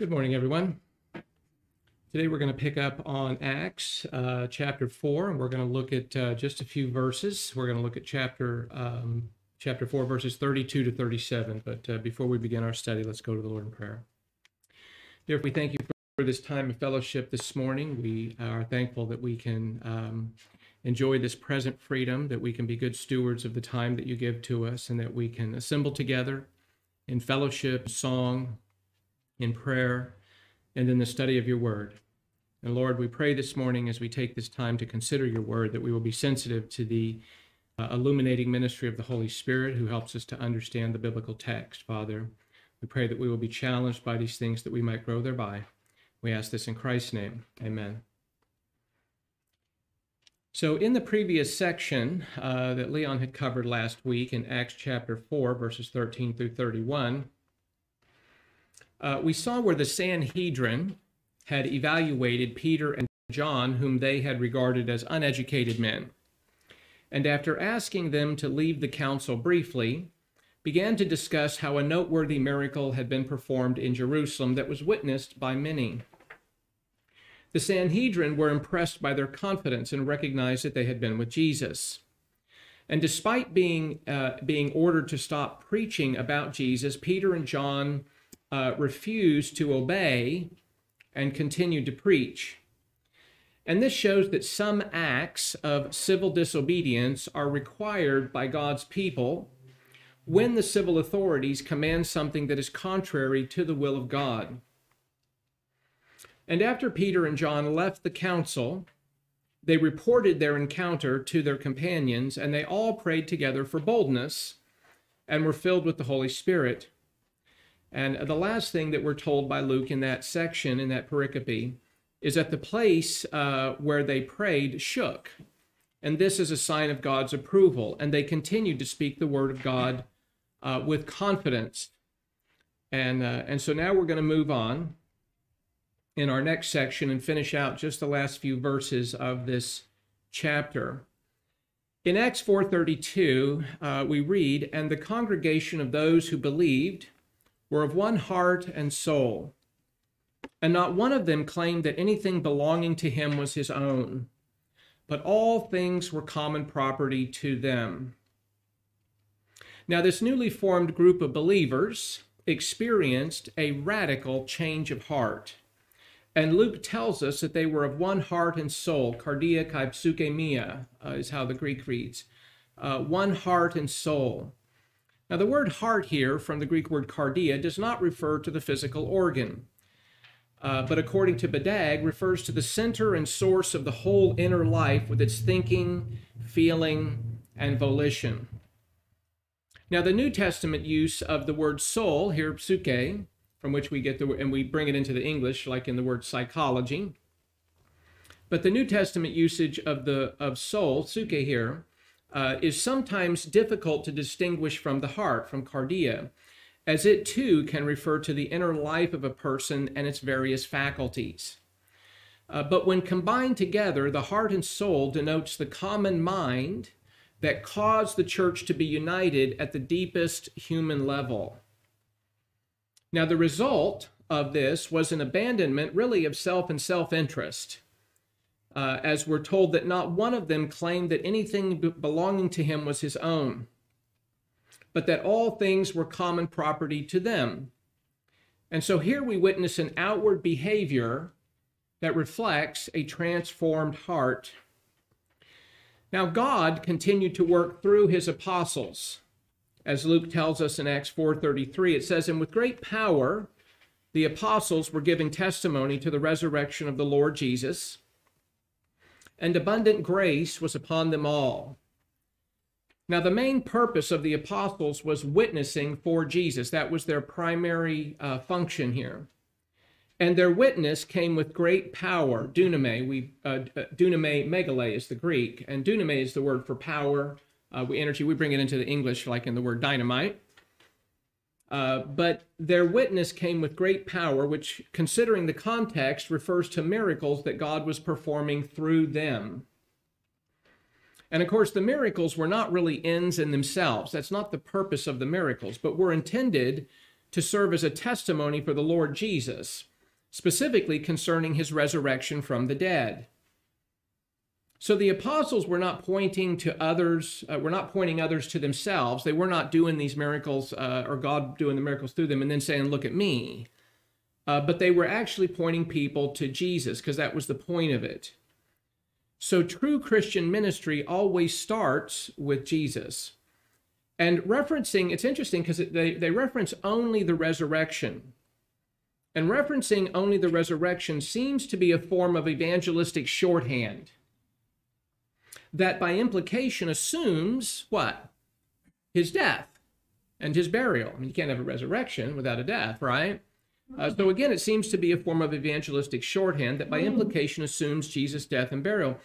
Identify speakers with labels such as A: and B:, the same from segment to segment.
A: Good morning, everyone. Today we're going to pick up on Acts uh, chapter four, and we're going to look at uh, just a few verses. We're going to look at chapter um, chapter four, verses thirty-two to thirty-seven. But uh, before we begin our study, let's go to the Lord in prayer. Dear, if we thank you for this time of fellowship this morning. We are thankful that we can um, enjoy this present freedom, that we can be good stewards of the time that you give to us, and that we can assemble together in fellowship, song, in prayer, and in the study of your word. And Lord, we pray this morning as we take this time to consider your word that we will be sensitive to the uh, illuminating ministry of the Holy Spirit who helps us to understand the biblical text, Father. We pray that we will be challenged by these things that we might grow thereby. We ask this in Christ's name. Amen. So, in the previous section uh, that Leon had covered last week in Acts chapter 4, verses 13 through 31, uh, we saw where the Sanhedrin had evaluated Peter and John, whom they had regarded as uneducated men. And after asking them to leave the council briefly, began to discuss how a noteworthy miracle had been performed in Jerusalem that was witnessed by many. The Sanhedrin were impressed by their confidence and recognized that they had been with Jesus. And despite being, uh, being ordered to stop preaching about Jesus, Peter and John uh, refused to obey and continued to preach. And this shows that some acts of civil disobedience are required by God's people when the civil authorities command something that is contrary to the will of God. And after Peter and John left the council, they reported their encounter to their companions, and they all prayed together for boldness and were filled with the Holy Spirit. And the last thing that we're told by Luke in that section, in that pericope, is that the place uh, where they prayed shook. And this is a sign of God's approval. And they continued to speak the word of God uh, with confidence. And, uh, and so now we're going to move on in our next section and finish out just the last few verses of this chapter. In Acts 4:32, uh, we read, "And the congregation of those who believed were of one heart and soul, and not one of them claimed that anything belonging to him was his own, but all things were common property to them. Now, this newly formed group of believers experienced a radical change of heart. And Luke tells us that they were of one heart and soul, cardia kai psuche uh, is how the Greek reads, uh, one heart and soul. Now, the word heart here from the Greek word cardia does not refer to the physical organ, uh, but according to BDAG, refers to the center and source of the whole inner life with its thinking, feeling, and volition. Now, the New Testament use of the word soul, here psuche, from which we get the, and we bring it into the English, like in the word psychology. But the New Testament usage of the of soul, psuche here, uh, is sometimes difficult to distinguish from the heart, from cardia, as it too can refer to the inner life of a person and its various faculties. Uh, but when combined together, the heart and soul denotes the common mind that caused the church to be united at the deepest human level. Now, the result of this was an abandonment, really, of self and self interest uh, as we're told that not one of them claimed that anything belonging to him was his own, but that all things were common property to them. And so here we witness an outward behavior that reflects a transformed heart. Now, God continued to work through his apostles. As Luke tells us in Acts 4:33, it says, "And with great power the apostles were giving testimony to the resurrection of the Lord Jesus, and abundant grace was upon them all. Now, the main purpose of the apostles was witnessing for Jesus. That was their primary uh, function here. And their witness came with great power, duname. We, uh, uh duname, megale is the Greek, and duname is the word for power. Uh, we energy, we bring it into the English like in the word dynamite. Uh, but their witness came with great power, which, considering the context, refers to miracles that God was performing through them. And of course, the miracles were not really ends in themselves. That's not the purpose of the miracles, but were intended to serve as a testimony for the Lord Jesus. specifically concerning his resurrection from the dead. So the apostles were not pointing to others, uh, were not pointing others to themselves. They were not doing these miracles uh, or God doing the miracles through them and then saying, Look at me. Uh, but they were actually pointing people to Jesus because that was the point of it. So true Christian ministry always starts with Jesus. And referencing, it's interesting because they, they reference only the resurrection. And referencing only the resurrection seems to be a form of evangelistic shorthand that by implication assumes what? His death and his burial. I mean, you can't have a resurrection without a death, right? Uh, so again, it seems to be a form of evangelistic shorthand that by implication assumes Jesus' death and burial.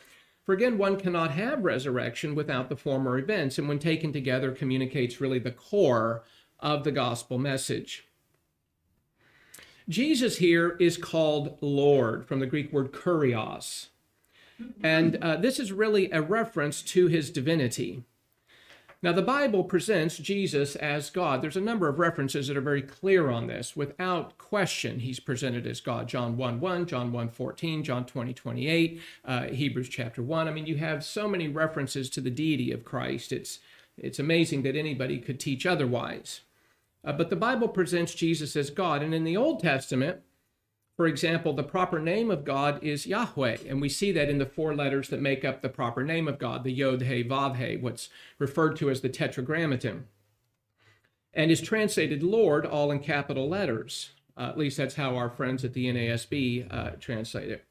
A: For again, one cannot have resurrection without the former events, and when taken together, communicates really the core of the gospel message. Jesus here is called Lord from the Greek word kurios. And uh, this is really a reference to his divinity. Now, the Bible presents Jesus as God. There's a number of references that are very clear on this. Without question, he's presented as God. John 1 1, John 1 14, John 20 28, uh, Hebrews chapter 1. I mean, you have so many references to the deity of Christ. It's, it's amazing that anybody could teach otherwise. Uh, but the Bible presents Jesus as God. And in the Old Testament, for example, the proper name of God is Yahweh, and we see that in the four letters that make up the proper name of God, the Yod He Vav He, what's referred to as the Tetragrammaton, and is translated Lord all in capital letters. Uh, at least that's how our friends at the NASB uh, translate it.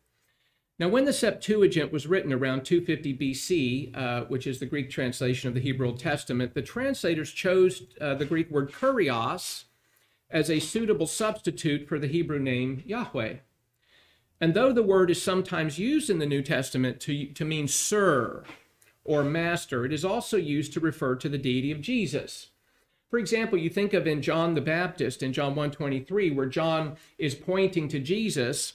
A: Now, when the Septuagint was written around 250 BC, uh, which is the Greek translation of the Hebrew Old Testament, the translators chose uh, the Greek word kurios as a suitable substitute for the Hebrew name Yahweh. And though the word is sometimes used in the New Testament to, to mean sir or master, it is also used to refer to the deity of Jesus. For example, you think of in John the Baptist in John 1:23 where John is pointing to Jesus,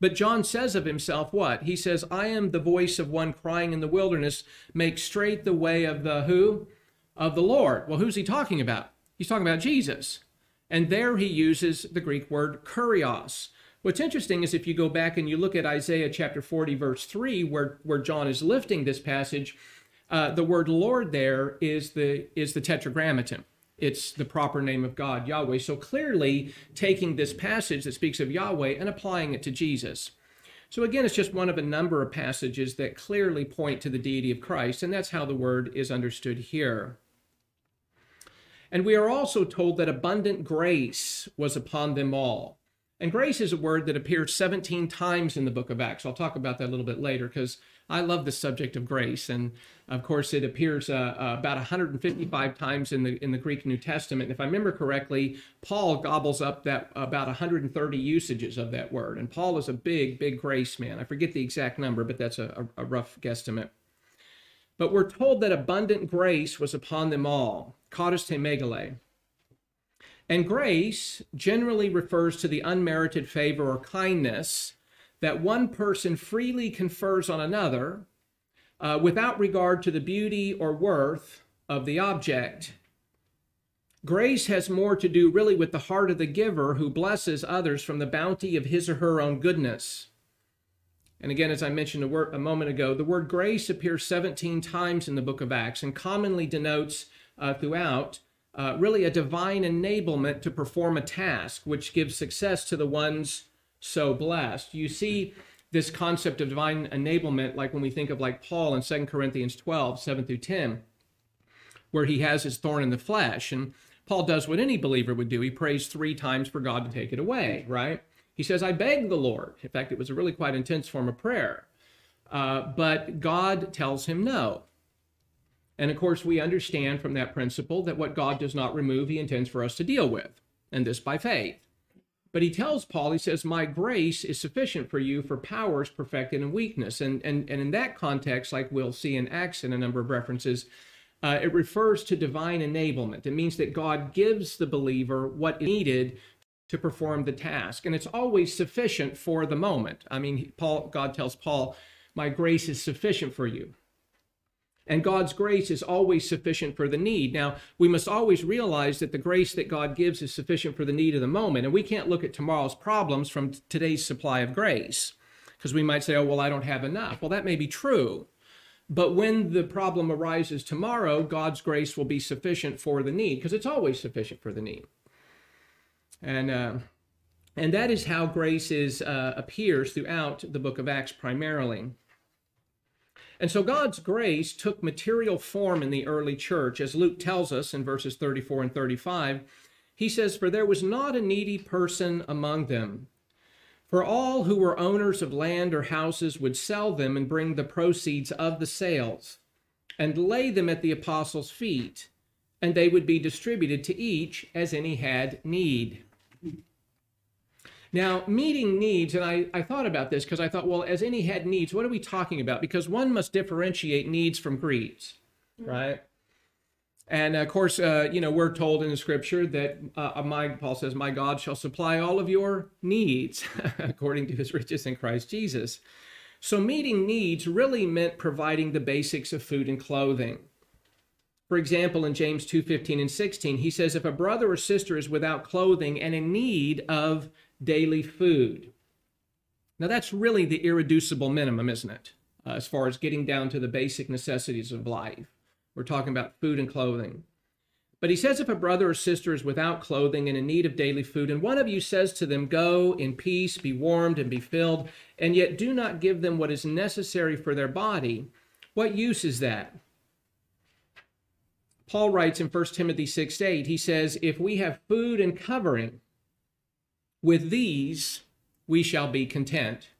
A: but John says of himself what? He says, "I am the voice of one crying in the wilderness, make straight the way of the who? Of the Lord." Well, who's he talking about? He's talking about Jesus. And there he uses the Greek word kurios. What's interesting is if you go back and you look at Isaiah chapter 40, verse 3, where, where John is lifting this passage, uh, the word Lord there is the, is the tetragrammaton. It's the proper name of God, Yahweh. So clearly taking this passage that speaks of Yahweh and applying it to Jesus. So again, it's just one of a number of passages that clearly point to the deity of Christ, and that's how the word is understood here. And we are also told that abundant grace was upon them all. And grace is a word that appears 17 times in the book of Acts. I'll talk about that a little bit later because I love the subject of grace. And of course, it appears uh, uh, about 155 times in the, in the Greek New Testament. And if I remember correctly, Paul gobbles up that about 130 usages of that word. And Paul is a big, big grace man. I forget the exact number, but that's a, a, a rough guesstimate. But we're told that abundant grace was upon them all, charistes megale. And grace generally refers to the unmerited favor or kindness that one person freely confers on another uh, without regard to the beauty or worth of the object. Grace has more to do really with the heart of the giver who blesses others from the bounty of his or her own goodness. And again, as I mentioned a, word, a, moment ago, the word grace appears 17 times in the book of Acts and commonly denotes uh, throughout uh, really a divine enablement to perform a task, which gives success to the ones so blessed. You see this concept of divine enablement like when we think of like Paul in 2 Corinthians 12, 7 through 10, where he has his thorn in the flesh. And Paul does what any believer would do. He prays three times for God to take it away, right? He says, I beg the Lord. In fact, it was a really quite intense form of prayer. Uh, but God tells him no. And of course, we understand from that principle that what God does not remove, he intends for us to deal with, and this by faith. But he tells Paul, he says, My grace is sufficient for you, for power is perfected in weakness. And, and, and in that context, like we'll see in Acts in a number of references, uh, it refers to divine enablement. It means that God gives the believer what is needed to perform the task. And it's always sufficient for the moment. I mean, Paul, God tells Paul, My grace is sufficient for you. And God's grace is always sufficient for the need. Now, we must always realize that the grace that God gives is sufficient for the need of the moment. And we can't look at tomorrow's problems from today's supply of grace because we might say, oh, well, I don't have enough. Well, that may be true. But when the problem arises tomorrow, God's grace will be sufficient for the need because it's always sufficient for the need. And, uh, and that is how grace is, uh, appears throughout the book of Acts primarily. And so God's grace took material form in the early church, as Luke tells us in verses 34 and 35. He says, For there was not a needy person among them. For all who were owners of land or houses would sell them and bring the proceeds of the sales and lay them at the apostles' feet, and they would be distributed to each as any had need. Now, meeting needs, and I, I thought about this because I thought, well, as any had needs, what are we talking about? Because one must differentiate needs from greeds, right? And of course, uh, you know, we're told in the scripture that uh, my Paul says, "My God shall supply all of your needs according to His riches in Christ Jesus." So, meeting needs really meant providing the basics of food and clothing. For example, in James 2:15 and 16, he says, "If a brother or sister is without clothing and in need of daily food," now that's really the irreducible minimum, isn't it? Uh, as far as getting down to the basic necessities of life. We're talking about food and clothing. But he says if a brother or sister is without clothing and in need of daily food, and one of you says to them, Go in peace, be warmed and be filled, and yet do not give them what is necessary for their body, what use is that? Paul writes in 1 Timothy 6 8, he says, If we have food and covering, with these we shall be content.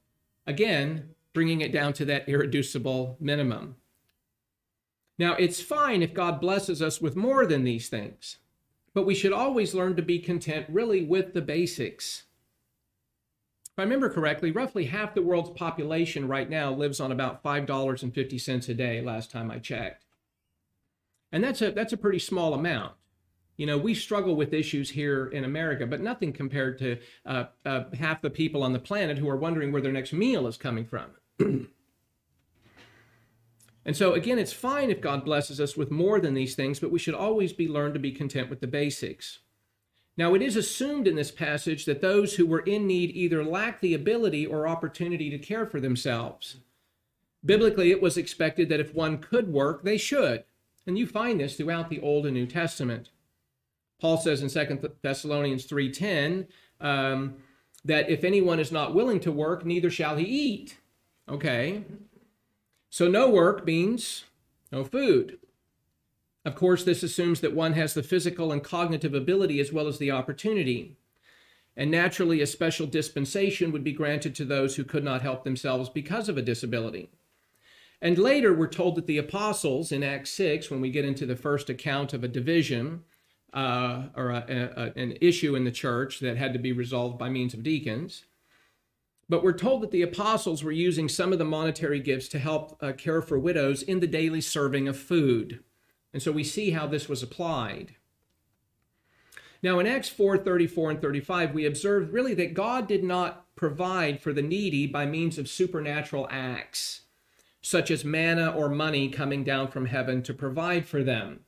A: Again, bringing it down to that irreducible minimum. Now, it's fine if God blesses us with more than these things, but we should always learn to be content really with the basics. If I remember correctly, roughly half the world's population right now lives on about $5.50 a day, last time I checked. And that's a, that's a pretty small amount. You know, we struggle with issues here in America, but nothing compared to uh, uh, half the people on the planet who are wondering where their next meal is coming from. And so, again, it's fine if God blesses us with more than these things, but we should always be learned to be content with the basics. Now, it is assumed in this passage that those who were in need either lacked the ability or opportunity to care for themselves. Biblically, it was expected that if one could work, they should. And you find this throughout the Old and New Testament. Paul says in 2 Thessalonians 3.10 um, that if anyone is not willing to work, neither shall he eat. Okay, so no work means no food. Of course, this assumes that one has the physical and cognitive ability as well as the opportunity. And naturally, a special dispensation would be granted to those who could not help themselves because of a disability. And later, we're told that the apostles in Acts 6, when we get into the first account of a division uh, or a, a, an issue in the church that had to be resolved by means of deacons, but we're told that the apostles were using some of the monetary gifts to help uh, care for widows in the daily serving of food. And so we see how this was applied. Now, in Acts 4 34 and 35, we observe really that God did not provide for the needy by means of supernatural acts, such as manna or money coming down from heaven to provide for them.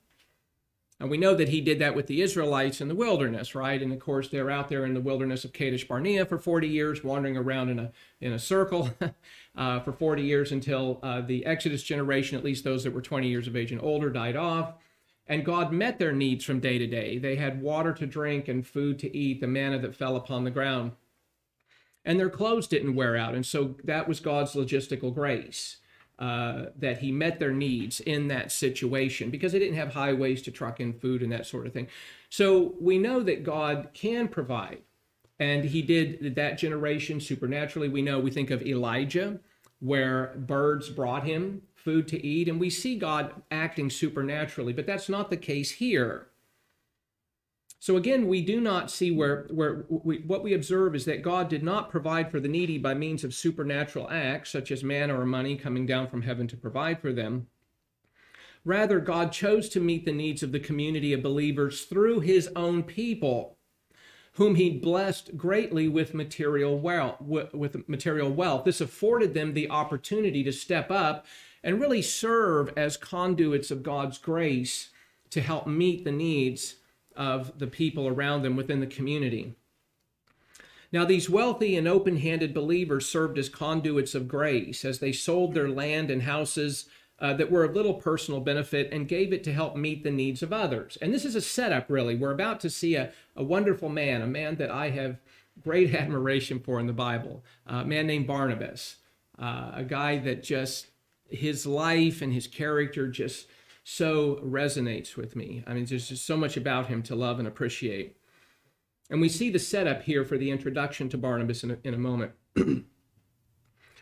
A: And we know that he did that with the Israelites in the wilderness, right? And of course, they're out there in the wilderness of Kadesh Barnea for 40 years, wandering around in a, in a circle uh, for 40 years until uh, the Exodus generation, at least those that were 20 years of age and older, died off. And God met their needs from day to day. They had water to drink and food to eat, the manna that fell upon the ground. And their clothes didn't wear out. And so that was God's logistical grace. Uh, that he met their needs in that situation because they didn't have highways to truck in food and that sort of thing. So we know that God can provide. And he did that generation supernaturally. We know, we think of Elijah, where birds brought him food to eat, and we see God acting supernaturally, but that's not the case here. So again, we do not see where, where we, what we observe is that God did not provide for the needy by means of supernatural acts, such as manna or money coming down from heaven to provide for them. Rather, God chose to meet the needs of the community of believers through his own people, whom he blessed greatly with material wealth. With material wealth. This afforded them the opportunity to step up and really serve as conduits of God's grace to help meet the needs of the people around them within the community. Now, these wealthy and open handed believers served as conduits of grace as they sold their land and houses uh, that were of little personal benefit and gave it to help meet the needs of others. And this is a setup, really. We're about to see a, a wonderful man, a man that I have great admiration for in the Bible, a man named Barnabas, uh, a guy that just, his life and his character just so resonates with me. I mean, there's just so much about him to love and appreciate. And we see the setup here for the introduction to Barnabas in a, in a moment.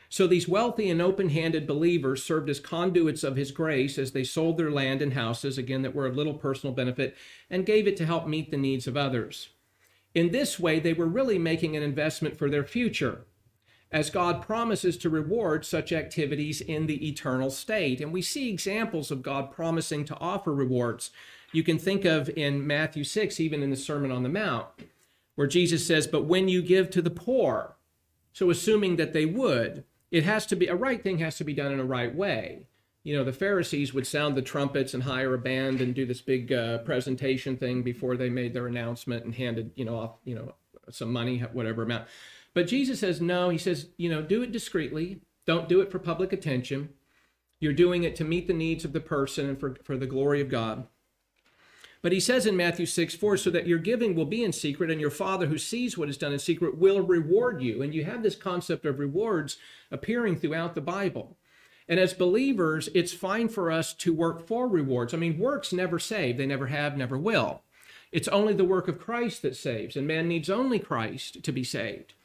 A: so these wealthy and open handed believers served as conduits of his grace as they sold their land and houses, again, that were of little personal benefit, and gave it to help meet the needs of others. In this way, they were really making an investment for their future, as God promises to reward such activities in the eternal state. And we see examples of God promising to offer rewards. You can think of in Matthew 6, even in the Sermon on the Mount where Jesus says, But when you give to the poor, so assuming that they would, it has to be a right thing has to be done in a right way. You know, the Pharisees would sound the trumpets and hire a band and do this big uh, presentation thing before they made their announcement and handed, you know, off, you know, some money, whatever amount. But Jesus says, no, he says, you know, do it discreetly. Don't do it for public attention. You're doing it to meet the needs of the person and for, for the glory of God. But he says in Matthew 6 4, so that your giving will be in secret, and your Father who sees what is done in secret will reward you. And you have this concept of rewards appearing throughout the Bible. And as believers, it's fine for us to work for rewards. I mean, works never save, they never have, never will. It's only the work of Christ that saves, and man needs only Christ to be saved.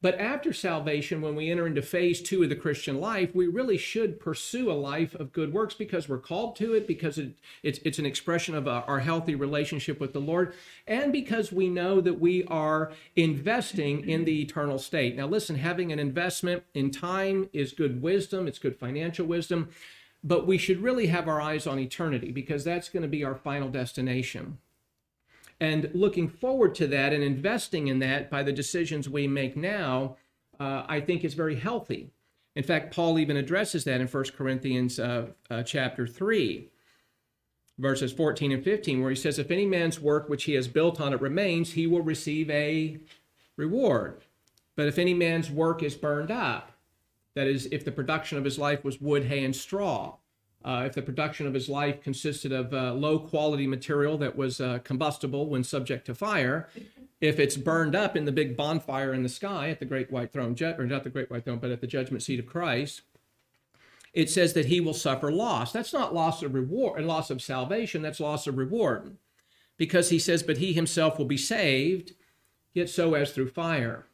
A: But after salvation, when we enter into phase two of the Christian life, we really should pursue a life of good works because we're called to it, because it, it's, it's an expression of uh, our healthy relationship with the Lord, and because we know that we are investing in the eternal state. Now, listen, having an investment in time is good wisdom, it's good financial wisdom, but we should really have our eyes on eternity because that's going to be our final destination and looking forward to that and investing in that by the decisions we make now, uh, I think is very healthy. In fact, Paul even addresses that in 1 Corinthians uh, uh, chapter 3, verses 14 and 15, where he says, If any man's work which he has built on it remains, he will receive a reward. But if any man's work is burned up, that is, if the production of his life was wood, hay, and straw, uh, if the production of his life consisted of uh, low quality material that was uh, combustible when subject to fire, if it's burned up in the big bonfire in the sky at the great white throne, or not the great white throne, but at the judgment seat of Christ, it says that he will suffer loss. That's not loss of reward and loss of salvation, that's loss of reward. Because he says, but he himself will be saved, yet so as through fire.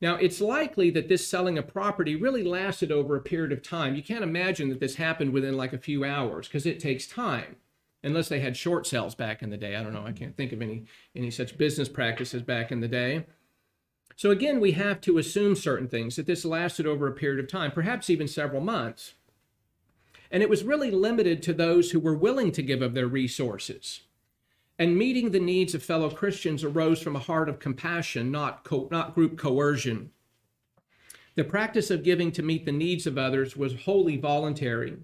A: Now, it's likely that this selling of property really lasted over a period of time. You can't imagine that this happened within like a few hours because it takes time. Unless they had short sales back in the day. I don't know. I can't think of any, any such business practices back in the day. So, again, we have to assume certain things that this lasted over a period of time, perhaps even several months. And it was really limited to those who were willing to give of their resources. And meeting the needs of fellow Christians arose from a heart of compassion, not, co- not group coercion. The practice of giving to meet the needs of others was wholly voluntary.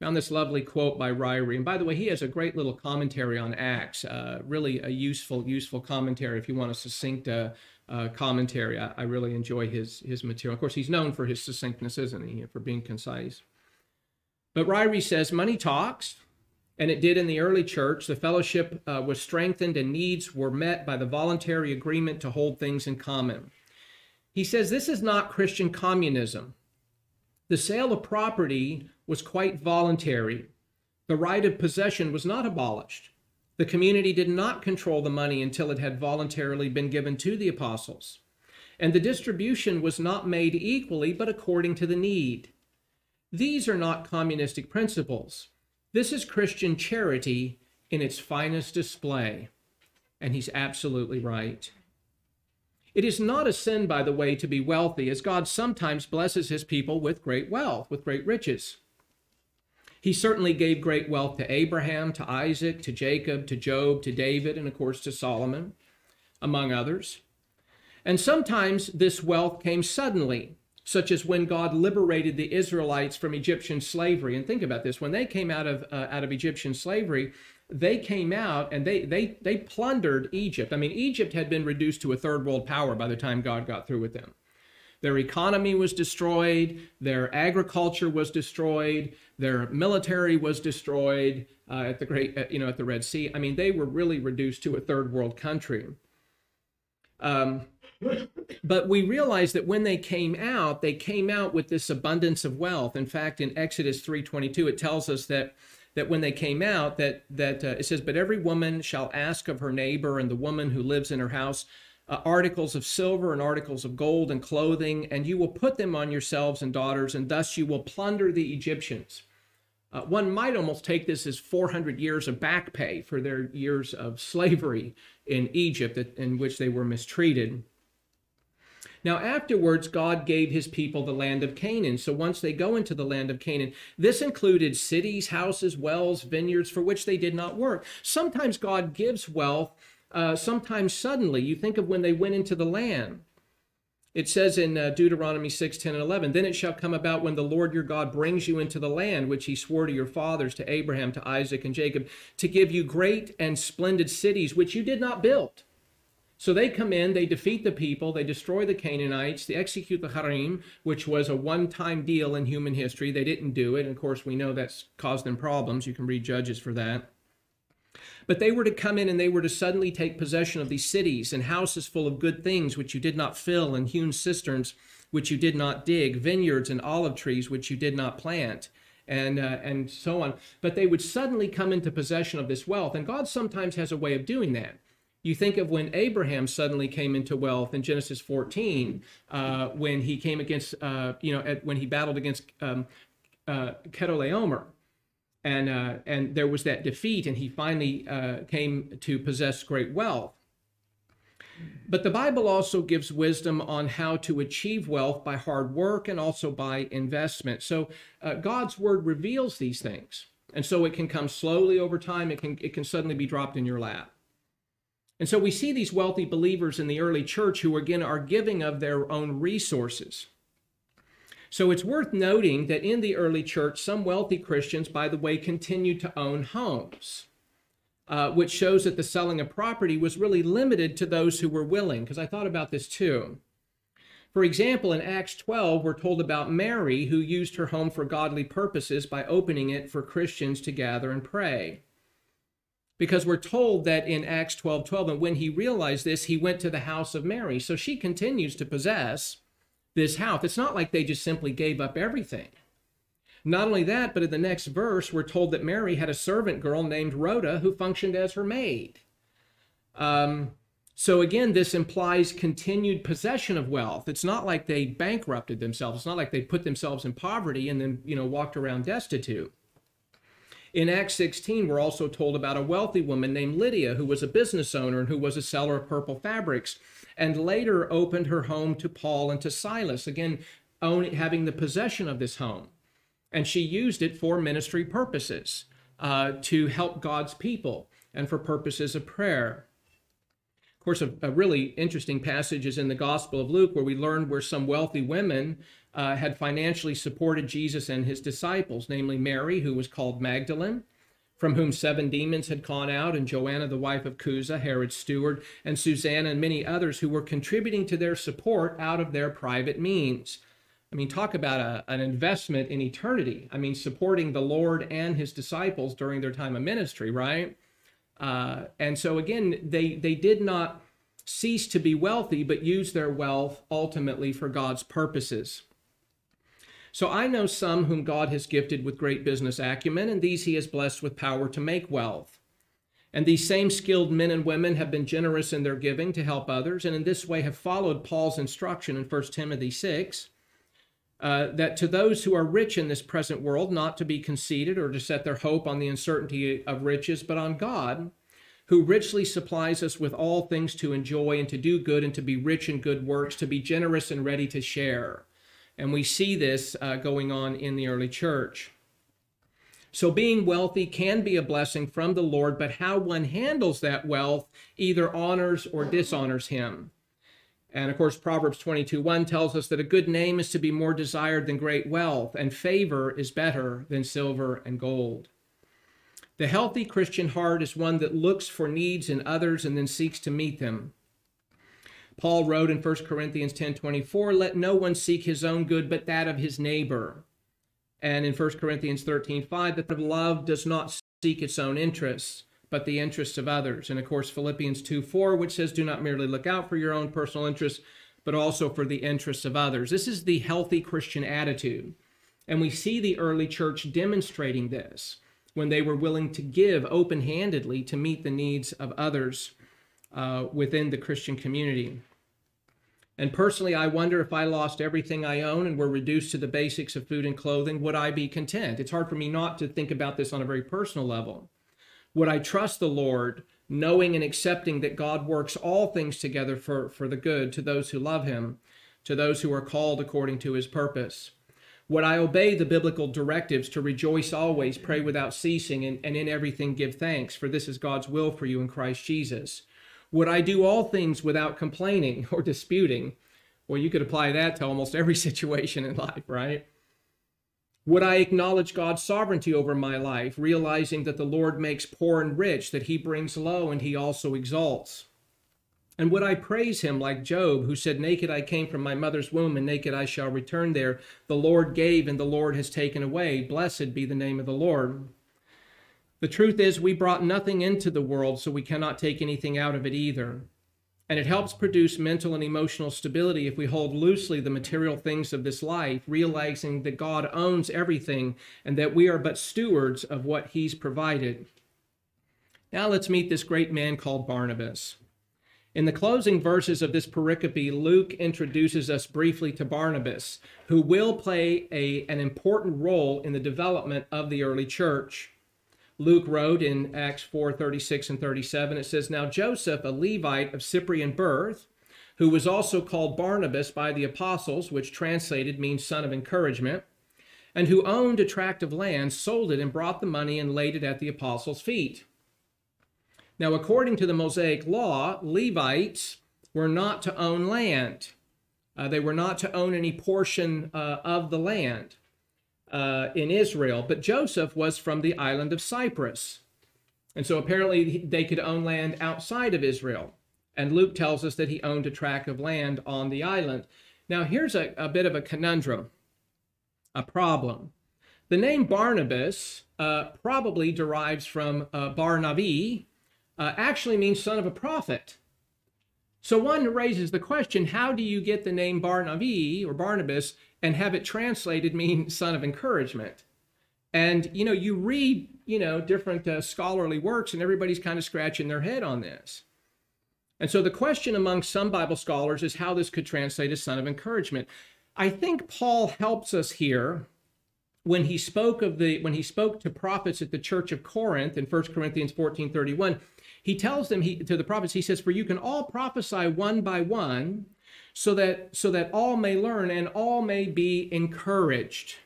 A: Found this lovely quote by Ryrie. And by the way, he has a great little commentary on Acts, uh, really a useful, useful commentary if you want a succinct uh, uh, commentary. I, I, really enjoy his, his material. Of course, he's known for his succinctness, isn't he? For being concise. But Ryrie says, money talks, and it did in the early church. The fellowship uh, was strengthened and needs were met by the voluntary agreement to hold things in common. He says this is not Christian communism. The sale of property was quite voluntary. The right of possession was not abolished. The community did not control the money until it had voluntarily been given to the apostles. And the distribution was not made equally, but according to the need. These are not communistic principles. This is Christian charity in its finest display. And he's absolutely right. It is not a sin, by the way, to be wealthy, as God sometimes blesses his people with great wealth, with great riches. He certainly gave great wealth to Abraham, to Isaac, to Jacob, to Job, to David, and of course to Solomon, among others. And sometimes this wealth came suddenly, such as when God liberated the Israelites from Egyptian slavery. And think about this: when they came out of uh, out of Egyptian slavery, they came out and they they they plundered Egypt. I mean, Egypt had been reduced to a third world power by the time God got through with them. Their economy was destroyed, their agriculture was destroyed, their military was destroyed uh, at the great, uh, you know, at the Red Sea. I mean, they were really reduced to a third world country. Um, but we realize that when they came out, they came out with this abundance of wealth. In fact, in Exodus 3:22, it tells us that that when they came out, that that uh, it says, "But every woman shall ask of her neighbor and the woman who lives in her house." uh, articles of silver and articles of gold and clothing, and you will put them on yourselves and daughters, and thus you will plunder the Egyptians. Uh, one might almost take this as 400 years of back pay for their years of slavery in Egypt in which they were mistreated. Now, afterwards, God gave his people the land of Canaan. So once they go into the land of Canaan, this included cities, houses, wells, vineyards for which they did not work. Sometimes God gives wealth uh, sometimes suddenly. You think of when they went into the land. It says in uh, Deuteronomy 6, 10, and 11, Then it shall come about when the Lord your God brings you into the land which he swore to your fathers, to Abraham, to Isaac, and Jacob, to give you great and splendid cities which you did not build. So they come in, they defeat the people, they destroy the Canaanites, they execute the herem, which was a one time deal in human history. They didn't do it. And of course, we know that's caused them problems. You can read Judges for that. But they were to come in and they were to suddenly take possession of these cities and houses full of good things which you did not fill, and hewn cisterns which you did not dig, vineyards and olive trees which you did not plant, and uh, and so on. But they would suddenly come into possession of this wealth, and God sometimes has a way of doing that. You think of when Abraham suddenly came into wealth in Genesis 14, uh, when he came against, uh, you know, at, when he battled against um, uh, Chedorlaomer and uh, and there was that defeat, and he finally uh, came to possess great wealth. But the Bible also gives wisdom on how to achieve wealth by hard work and also by investment. So uh, God's word reveals these things, and so it can come slowly over time. It can it can suddenly be dropped in your lap. And so we see these wealthy believers in the early church who again are giving of their own resources. So it's worth noting that in the early church, some wealthy Christians, by the way, continued to own homes, uh, which shows that the selling of property was really limited to those who were willing, because I thought about this too. For example, in Acts 12, we're told about Mary who used her home for godly purposes by opening it for Christians to gather and pray. Because we're told that in Acts 12 12, and when he realized this, he went to the house of Mary. So she continues to possess this house. It's not like they just simply gave up everything. Not only that, but in the next verse, we're told that Mary had a servant girl named Rhoda who functioned as her maid. Um, so again, this implies continued possession of wealth. It's not like they bankrupted themselves. It's not like they put themselves in poverty and then, you know, walked around destitute. In Acts 16, we're also told about a wealthy woman named Lydia who was a business owner and who was a seller of purple fabrics and later opened her home to Paul and to Silas, again, owning, having the possession of this home. And she used it for ministry purposes, uh, to help God's people and for purposes of prayer. Of course, a, a, really interesting passage is in the Gospel of Luke, where we learn where some wealthy women uh, had financially supported Jesus and his disciples, namely Mary, who was called Magdalene, from whom seven demons had gone out, and Joanna, the wife of Chuza, Herod's steward, and Susanna, and many others who were contributing to their support out of their private means. I mean, talk about a, an investment in eternity. I mean, supporting the Lord and his disciples during their time of ministry, right? Uh, and so again, they they did not cease to be wealthy, but use their wealth ultimately for God's purposes. So I know some whom God has gifted with great business acumen, and these he has blessed with power to make wealth. And these same skilled men and women have been generous in their giving to help others, and in this way have followed Paul's instruction in 1 Timothy 6 uh, that to those who are rich in this present world, not to be conceited or to set their hope on the uncertainty of riches, but on God, who richly supplies us with all things to enjoy and to do good and to be rich in good works, to be generous and ready to share. And we see this uh, going on in the early church. So being wealthy can be a blessing from the Lord, but how one handles that wealth either honors or dishonors him. And of course, Proverbs 22 1 tells us that a good name is to be more desired than great wealth, and favor is better than silver and gold. The healthy Christian heart is one that looks for needs in others and then seeks to meet them. Paul wrote in 1 Corinthians 10:24, "Let no one seek his own good but that of his neighbor." And in 1 Corinthians 13:5, that love does not seek its own interests, but the interests of others. And of course, Philippians 2:4, which says, "Do not merely look out for your own personal interests, but also for the interests of others." This is the healthy Christian attitude. And we see the early church demonstrating this when they were willing to give open handedly to meet the needs of others uh, within the Christian community. And personally, I wonder if I lost everything I own and were reduced to the basics of food and clothing, would I be content? It's hard for me not to think about this on a very personal level. Would I trust the Lord, knowing and accepting that God works all things together for, for the good to those who love Him, to those who are called according to His purpose? Would I obey the biblical directives to rejoice always, pray without ceasing, and, and in everything give thanks? For this is God's will for you in Christ Jesus. Would I do all things without complaining or disputing? Well, you could apply that to almost every situation in life, right? Would I acknowledge God's sovereignty over my life, realizing that the Lord makes poor and rich, that he brings low and he also exalts? And would I praise him like Job, who said, Naked I came from my mother's womb, and naked I shall return there? The Lord gave, and the Lord has taken away. Blessed be the name of the Lord. The truth is, we brought nothing into the world, so we cannot take anything out of it either. And it helps produce mental and emotional stability if we hold loosely the material things of this life, realizing that God owns everything and that we are but stewards of what He's provided. Now let's meet this great man called Barnabas. In the closing verses of this pericope, Luke introduces us briefly to Barnabas, who will play a, an important role in the development of the early church. Luke wrote in Acts 4 36 and 37, it says, Now Joseph, a Levite of Cyprian birth, who was also called Barnabas by the apostles, which translated means son of encouragement, and who owned a tract of land, sold it and brought the money and laid it at the apostles' feet. Now, according to the Mosaic law, Levites were not to own land. Uh, they were not to own any portion uh, of the land uh, in Israel, but Joseph was from the island of Cyprus. And so apparently they could own land outside of Israel. And Luke tells us that he owned a tract of land on the island. Now, here's a, a bit of a conundrum, a problem. The name Barnabas uh, probably derives from uh, Barnabi, uh, actually means son of a prophet. So one raises the question how do you get the name Barnabi or Barnabas and have it translated mean son of encouragement. And you know, you read you know different uh, scholarly works, and everybody's kind of scratching their head on this. And so the question among some Bible scholars is how this could translate as son of encouragement. I think Paul helps us here when he spoke of the when he spoke to prophets at the church of Corinth in 1 Corinthians 14 31, he tells them he, to the prophets, he says, For you can all prophesy one by one, so that so that all may learn and all may be encouraged.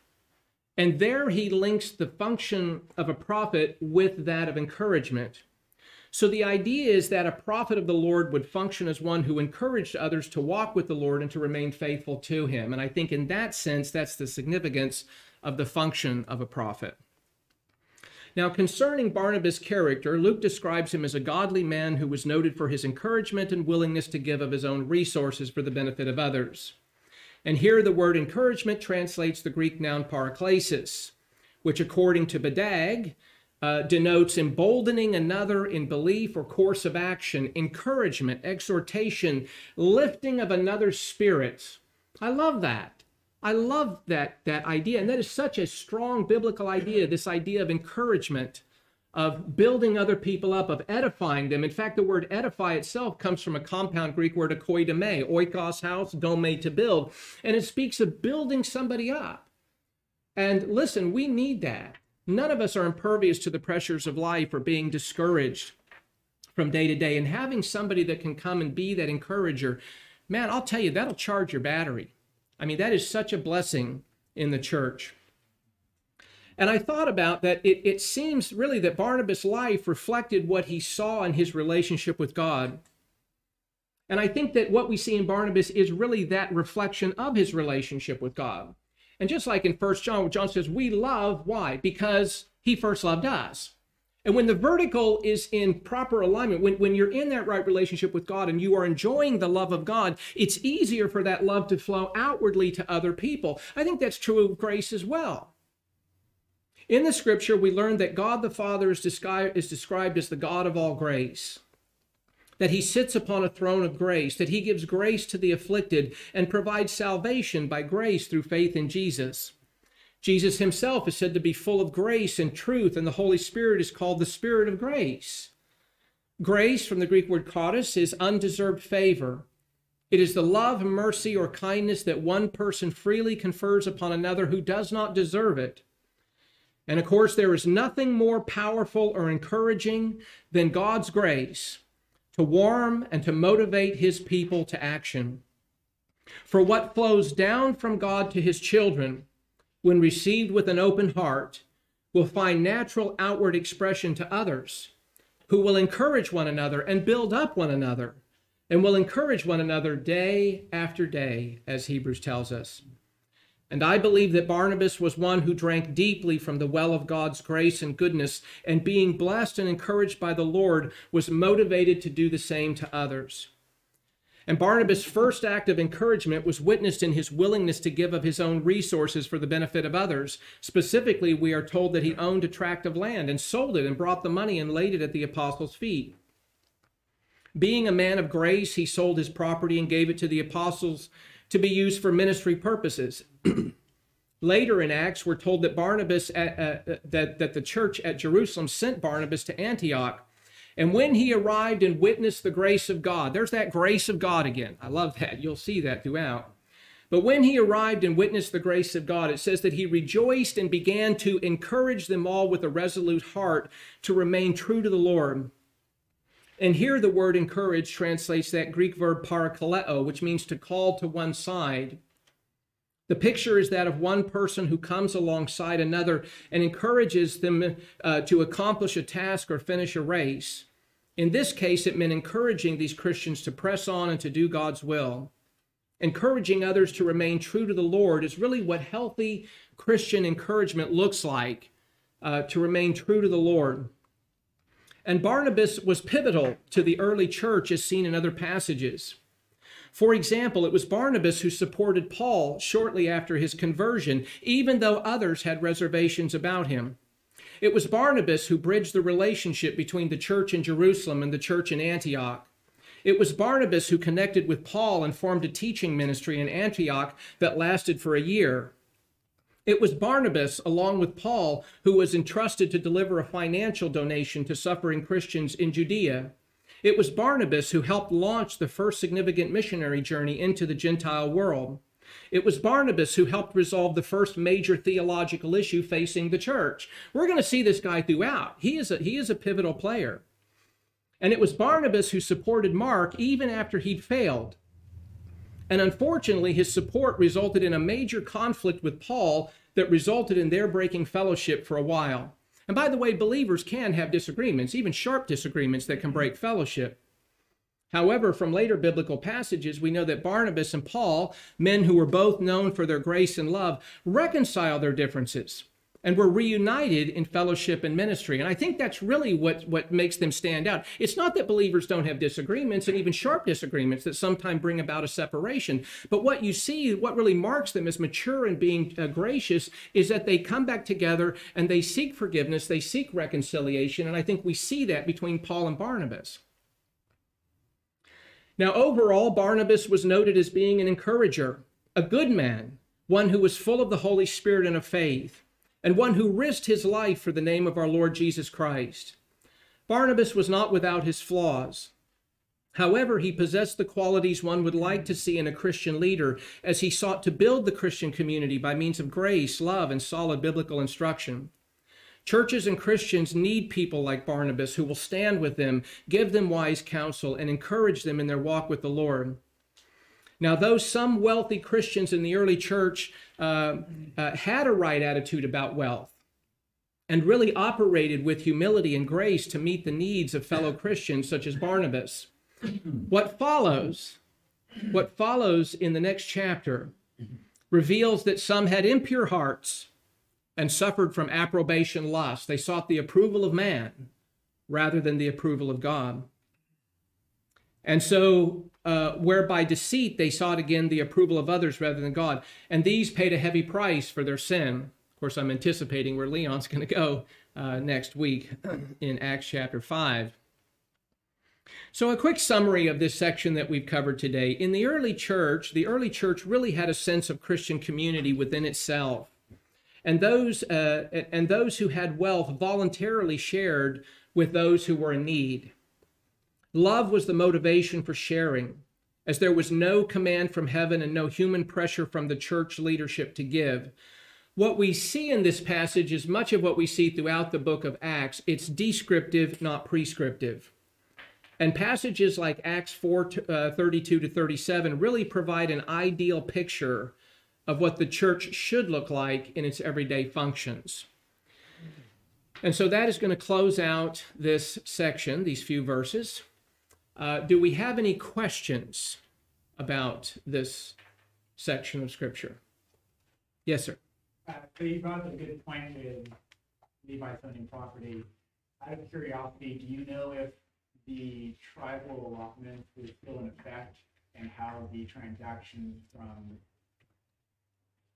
A: And there he links the function of a prophet with that of encouragement. So the idea is that a prophet of the Lord would function as one who encouraged others to walk with the Lord and to remain faithful to him. And I think in that sense, that's the significance of the function of a prophet. Now, concerning Barnabas' character, Luke describes him as a godly man who was noted for his encouragement and willingness to give of his own resources for the benefit of others. And here the word encouragement translates the Greek noun paraklesis, which according to BDAG uh, denotes emboldening another in belief or course of action, encouragement, exhortation, lifting of another's spirits. I love that. I love that, that idea. And that is such a strong biblical idea this idea of encouragement, of building other people up, of edifying them. In fact, the word edify itself comes from a compound Greek word, oikodome, oikos, house, dome, to build. And it speaks of building somebody up. And listen, we need that. None of us are impervious to the pressures of life or being discouraged from day to day. And having somebody that can come and be that encourager, man, I'll tell you, that'll charge your battery. I mean, that is such a blessing in the church. And I thought about that. It, it seems really that Barnabas' life reflected what he saw in his relationship with God. And I think that what we see in Barnabas is really that reflection of his relationship with God. And just like in First John, John says, we love, why? Because he first loved us. And when the vertical is in proper alignment, when, when you're in that right relationship with God and you are enjoying the love of God, it's easier for that love to flow outwardly to other people. I think that's true of grace as well. In the scripture, we learn that God the Father is, described, is described as the God of all grace, that he sits upon a throne of grace, that he gives grace to the afflicted and provides salvation by grace through faith in Jesus. Jesus himself is said to be full of grace and truth, and the Holy Spirit is called the Spirit of grace. Grace, from the Greek word charis, is undeserved favor. It is the love, mercy, or kindness that one person freely confers upon another who does not deserve it. And of course, there is nothing more powerful or encouraging than God's grace to warm and to motivate his people to action. For what flows down from God to his children when received with an open heart, will find natural outward expression to others, who will encourage one another and build up one another, and will encourage one another day after day, as Hebrews tells us. And I believe that Barnabas was one who drank deeply from the well of God's grace and goodness, and being blessed and encouraged by the Lord, was motivated to do the same to others. And Barnabas' first act of encouragement was witnessed in his willingness to give of his own resources for the benefit of others. Specifically, we are told that he owned a tract of land and sold it and brought the money and laid it at the apostles' feet. Being a man of grace, he sold his property and gave it to the apostles to be used for ministry purposes. Later in Acts, we're told that Barnabas, at, uh, uh, that, that the church at Jerusalem sent Barnabas to Antioch and when he arrived and witnessed the grace of God, there's that grace of God again. I love that. You'll see that throughout. But when he arrived and witnessed the grace of God, it says that he rejoiced and began to encourage them all with a resolute heart to remain true to the Lord. And here the word encourage translates that Greek verb parakaleo, which means to call to one side. The picture is that of one person who comes alongside another and encourages them uh, to accomplish a task or finish a race. In this case, it meant encouraging these Christians to press on and to do God's will. Encouraging others to remain true to the Lord is really what healthy Christian encouragement looks like uh, to remain true to the Lord. And Barnabas was pivotal to the early church as seen in other passages. For example, it was Barnabas who supported Paul shortly after his conversion, even though others had reservations about him. It was Barnabas who bridged the relationship between the church in Jerusalem and the church in Antioch. It was Barnabas who connected with Paul and formed a teaching ministry in Antioch that lasted for a year. It was Barnabas, along with Paul, who was entrusted to deliver a financial donation to suffering Christians in Judea. It was Barnabas who helped launch the first significant missionary journey into the Gentile world. It was Barnabas who helped resolve the first major theological issue facing the church. We're going to see this guy throughout. He is a, he is a pivotal player. And it was Barnabas who supported Mark even after he'd failed. And unfortunately, his support resulted in a major conflict with Paul that resulted in their breaking fellowship for a while. And by the way, believers can have disagreements, even sharp disagreements that can break fellowship. However, from later biblical passages, we know that Barnabas and Paul, men who were both known for their grace and love, reconciled their differences and were reunited in fellowship and ministry. And I think that's really what, what makes them stand out. It's not that believers don't have disagreements and even sharp disagreements that sometimes bring about a separation. But what you see, what really marks them as mature and being uh, gracious, is that they come back together and they seek forgiveness, they seek reconciliation. And I think we see that between Paul and Barnabas. Now, overall, Barnabas was noted as being an encourager, a good man, one who was full of the Holy Spirit and of faith, and one who risked his life for the name of our Lord Jesus Christ. Barnabas was not without his flaws. However, he possessed the qualities one would like to see in a Christian leader as he sought to build the Christian community by means of grace, love, and solid biblical instruction. Churches and Christians need people like Barnabas who will stand with them, give them wise counsel, and encourage them in their walk with the Lord. Now, though some wealthy Christians in the early church uh, uh, had a right attitude about wealth and really operated with humility and grace to meet the needs of fellow Christians, such as Barnabas, What follows, what follows in the next chapter reveals that some had impure hearts and suffered from approbation lust. They sought the approval of man rather than the approval of God. And so, uh, whereby deceit, they sought again the approval of others rather than God. And these paid a heavy price for their sin. Of course, I'm anticipating where Leon's going to go uh, next week in Acts chapter 5. So, a quick summary of this section that we've covered today. In the early church, the early church really had a sense of Christian community within itself. And those, uh, and those who had wealth voluntarily shared with those who were in need. Love was the motivation for sharing, as there was no command from heaven and no human pressure from the church leadership to give. What we see in this passage is much of what we see throughout the book of Acts. It's descriptive, not prescriptive. And passages like Acts 4 uh, 32 to 37 really provide an ideal picture of what the church should look like in its everyday functions. And so that is going to close out this section, these few verses. Uh, do we have any questions about this section of Scripture? Yes, sir.
B: Uh, so you brought up a good point with Levi owning property. Out of curiosity, do you know if the tribal allotment is still in effect and how the transaction from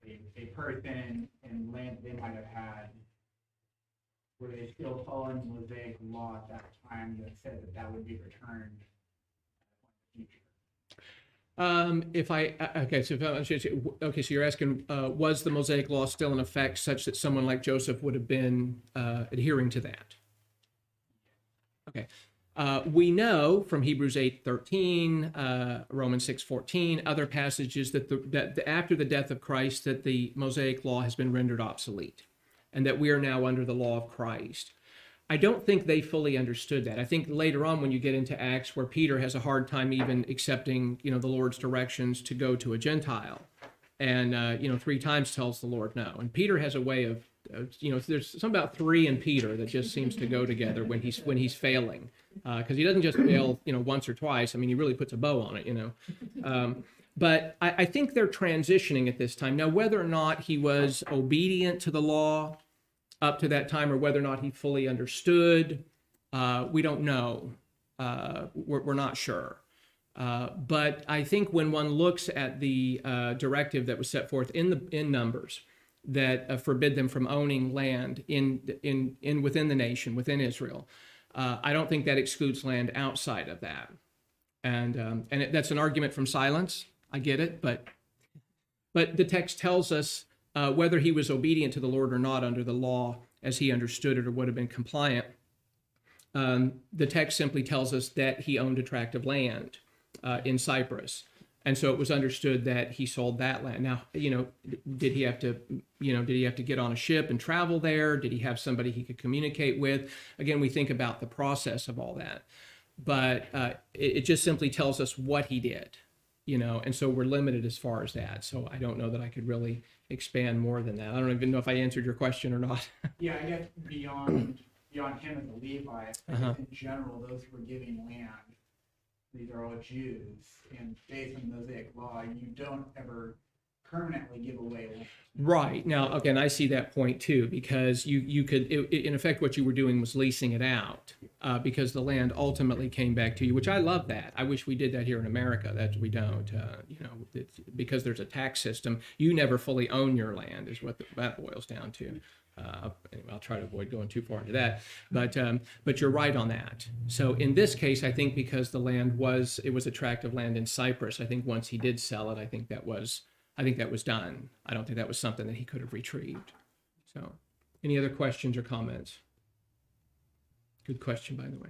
B: a, a person and land they might have had, were they still following the Mosaic law at that time that said that that would be returned in the future?
A: Um, if I uh, okay, so if I'm okay, so you're asking, uh, was the Mosaic Law still in effect, such that someone like Joseph would have been uh, adhering to that? Okay, uh, we know from Hebrews 8 13, uh, Romans 6 14, other passages that, the, that the, after the death of Christ, that the Mosaic law has been rendered obsolete and that we are now under the law of Christ. I don't think they fully understood that. I think later on, when you get into Acts, where Peter has a hard time even accepting, you know, the Lord's directions to go to a Gentile, and uh, you know, three times tells the Lord no. And Peter has a way of, you know, there's something about three in Peter that just seems to go together when he's when he's failing because uh, he doesn't just fail, you know, once or twice. I mean, he really puts a bow on it, you know. Um, but I, I, think they're transitioning at this time now. Whether or not he was obedient to the law up to that time, or whether or not he fully understood, uh, we don't know. Uh, we're, we're, not sure. Uh, but I think when one looks at the uh, directive that was set forth in the in Numbers that uh, forbid them from owning land in in in within the nation, within Israel. Uh, I don't think that excludes land outside of that. And, um, and it, that's an argument from silence. I get it, but, but the text tells us uh, whether he was obedient to the Lord or not under the law as he understood it or would have been compliant. Um, the text simply tells us that he owned a tract of land uh, in Cyprus and so it was understood that he sold that land. Now you know did he have to you know did he have to get on a ship and travel there? Did he have somebody he could communicate with? Again we think about the process of all that. But uh, it, it, just simply tells us what he did you know and so we're limited as far as that. So i don't know that i could really expand more than that. I don't even know if i answered your question or not.
B: Yeah i guess beyond beyond him and the levite uh-huh. in general those who were giving land these are all Jews, and based on Mosaic law, you don't ever permanently give away land.
A: Right now, again, I see that point too because you you could it, in effect what you were doing was leasing it out uh, because the land ultimately came back to you, which I love that. I wish we did that here in America. That we don't, uh, you know, because there's a tax system. You never fully own your land, is what the, that boils down to. Uh, anyway, I'll try to avoid going too far into that, but um, but you're right on that. So in this case, I think because the land was it was a tract of land in Cyprus, I think once he did sell it, I think that was I think that was done. I don't think that was something that he could have retrieved. So, any other questions or comments? Good question, by the way.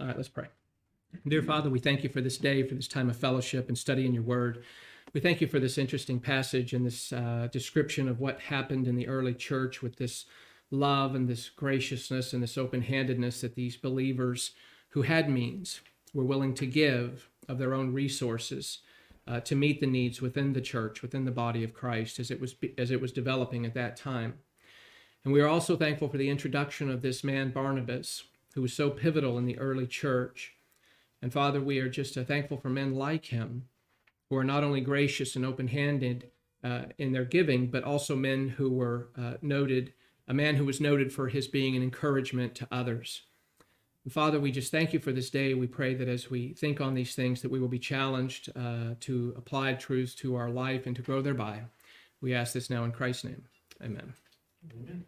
A: All right, let's pray. Dear Father, we thank you for this day, for this time of fellowship and studying your word. We thank you for this interesting passage and this uh, description of what happened in the early church with this love and this graciousness and this open handedness that these believers who had means were willing to give of their own resources uh, to meet the needs within the church, within the body of Christ as it was as it was developing at that time. And we are also thankful for the introduction of this man Barnabas, who was so pivotal in the early church And Father, we are just uh, thankful for men like him who are not only gracious and open handed uh, in their giving, but also men who were uh, noted, a man who was noted for his being an encouragement to others. And Father, we just thank you for this day. We pray that as we think on these things, that we will be challenged uh, to apply truths to our life and to grow thereby. We ask this now in Christ's name. Amen.
C: Amen.